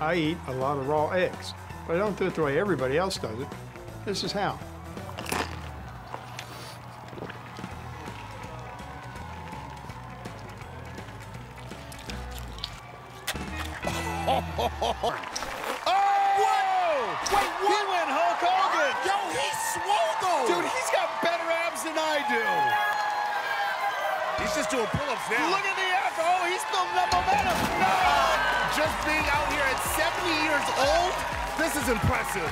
I eat a lot of raw eggs, but I don't do it the way everybody else does it. This is how. Oh, Wait, what? He went Hulk Hogan. Yo, he's swole though. Dude, he's got better abs than I do. He's just doing pull-ups now. Look at the Just being out here at 70 years old, this is impressive.